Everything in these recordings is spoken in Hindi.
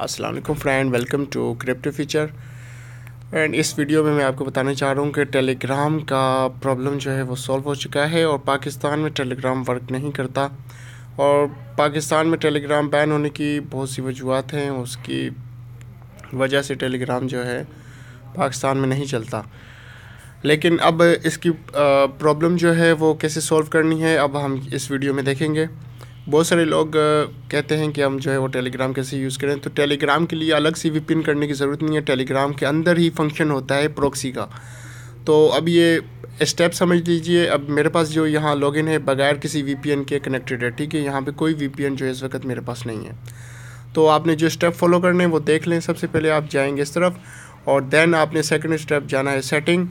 अस्सलाम वालेकुम friend welcome to crypto feature and इस वीडियो में मैं आपको बताना चाह रहा हूँ कि टेलीग्राम का प्रॉब्लम जो है वो सॉल्व हो चुका है और पाकिस्तान में टेलीग्राम वर्क नहीं करता। और पाकिस्तान में टेलीग्राम बैन होने की बहुत सी वजूहत हैं। उसकी वजह से टेलीग्राम जो है पाकिस्तान में नहीं चलता। लेकिन अब इसकी प्रॉब्लम जो है वो कैसे सॉल्व करनी है, अब हम इस वीडियो में देखेंगे। बहुत सारे लोग कहते हैं कि हम जो है वो टेलीग्राम कैसे यूज़ करें तो टेलीग्राम के लिए अलग से विपिन करने की ज़रूरत नहीं है। टेलीग्राम के अंदर ही फ़ंक्शन होता है प्रोक्सी का। तो अब ये स्टेप समझ लीजिए, अब मेरे पास जो यहाँ लॉगिन है, बगैर किसी वीपीएन के कनेक्टेड है, ठीक है? यहाँ पे कोई वीपीएन जो है इस वक्त मेरे पास नहीं है। तो आपने जो स्टेप फॉलो करने हैं, वो देख लें। सबसे पहले आप जाएँगे इस तरफ़, और देन आपने सेकंड स्टेप जाना है सेटिंग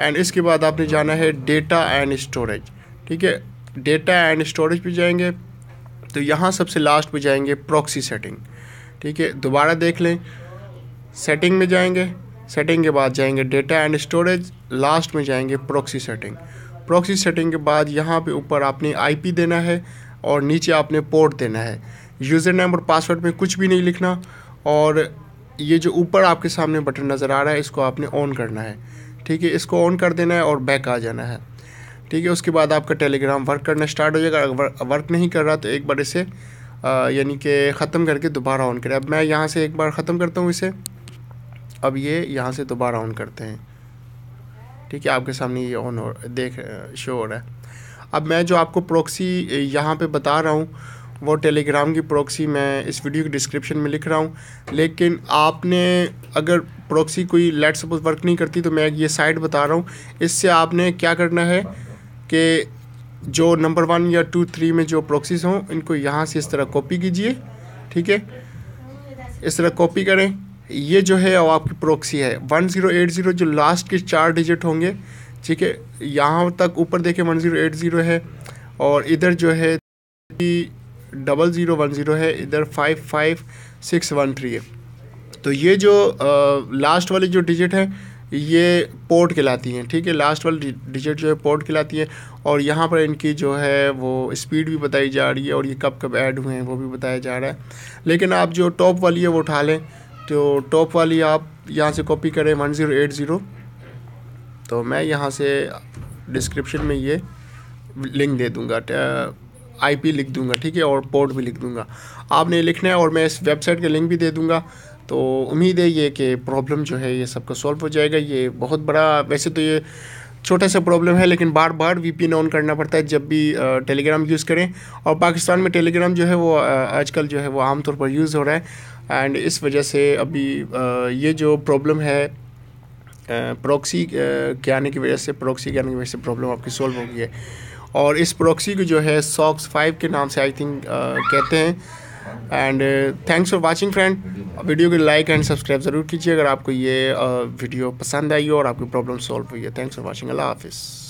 एंड इसके बाद आपने जाना है डेटा एंड स्टोरेज ठीक है? डेटा एंड स्टोरेज पे जाएँगे तो यहाँ सबसे लास्ट पे जाएँगे प्रॉक्सी सेटिंग ठीक है, दोबारा देख लें। सेटिंग में जाएँगे सेटिंग के बाद जाएँगे डेटा एंड स्टोरेज लास्ट में जाएँगे प्रॉक्सी सेटिंग प्रॉक्सी सेटिंग के बाद यहाँ पे ऊपर आपने आईपी देना है और नीचे आपने पोर्ट देना है। यूज़र नेम और पासवर्ड में कुछ भी नहीं लिखना और ये जो ऊपर आपके सामने बटन नज़र आ रहा है, इसको आपने ऑन करना है। ठीक है, इसको ऑन कर देना है और बैक आ जाना है। ठीक है, उसके बाद आपका टेलीग्राम वर्क करना स्टार्ट हो जाएगा। अगर वर्क नहीं कर रहा तो एक बार इसे यानी कि ख़त्म करके दोबारा ऑन करें। अब मैं यहाँ से एक बार ख़त्म करता हूँ इसे। अब ये यहाँ से दोबारा ऑन करते हैं। ठीक है, आपके सामने ये ऑन हो, देख शो हो रहा है। अब मैं जो आपको प्रोक्सी यहाँ पे बता रहा हूँ, वो टेलीग्राम की प्रोक्सी मैं इस वीडियो के डिस्क्रिप्शन में लिख रहा हूँ। लेकिन आपने अगर प्रोक्सी कोई लेट सपोज़ वर्क नहीं करती तो मैं ये साइट बता रहा हूँ। इससे आपने क्या करना है? कि जो नंबर वन या टू थ्री में जो प्रोक्सीज हों इनको यहाँ से इस तरह कॉपी कीजिए ठीक है? इस तरह कॉपी करें। ये जो है वो आपकी प्रोक्सी है। वन ज़ीरो एट ज़ीरो जो लास्ट के चार डिजिट होंगे ठीक है? यहाँ तक ऊपर देखें वन ज़ीरो एट ज़ीरो है और इधर जो है डबल ज़ीरो वन ज़ीरो है इधर five five six one three है। तो ये जो आ, लास्ट वाले जो डिजिट है ये पोर्ट कहलाती हैं, ठीक है? लास्ट वाली डिजिट जो है पोर्ट कहलाती है और यहाँ पर इनकी जो है वो स्पीड भी बताई जा रही है और ये कब कब ऐड हुए हैं वो भी बताया जा रहा है। लेकिन आप जो टॉप वाली है वो उठा लें। तो टॉप वाली आप यहाँ से कॉपी करें वन ज़ीरो एट ज़ीरो तो मैं यहाँ से डिस्क्रिप्शन में ये लिंक दे दूँगा आईपी लिख दूँगा, ठीक है? और पोर्ट भी लिख दूँगा। आपने लिखना है और मैं इस वेबसाइट का लिंक भी दे दूँगा। तो उम्मीद है ये कि प्रॉब्लम जो है ये सबका सॉल्व हो जाएगा। ये बहुत बड़ा, वैसे तो ये छोटा सा प्रॉब्लम है, लेकिन बार बार वी ऑन करना पड़ता है जब भी टेलीग्राम यूज़ करें। और पाकिस्तान में टेलीग्राम जो है वो आजकल जो है वो आमतौर पर यूज़ हो रहा है। एंड इस वजह से अभी ये जो प्रॉब्लम है प्रॉक्सी के आने की वजह से प्रॉक्सी के आने की वजह से प्रॉब्लम आपकी सॉल्व हो गई है। और इस प्रॉक्सी को जो है सॉक्स फाइव के नाम से आई थिंक कहते हैं। And thanks for watching friend video को लाइक एंड सब्सक्राइब ज़रूर कीजिए अगर आपको ये वीडियो uh, पसंद आई हो और आपकी प्रॉब्लम सॉल्व हुई है. थैंक्स फॉर वाचिंग अल्लाह हाफिज़.